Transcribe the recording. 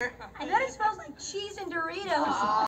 I bet it smells like cheese and Doritos.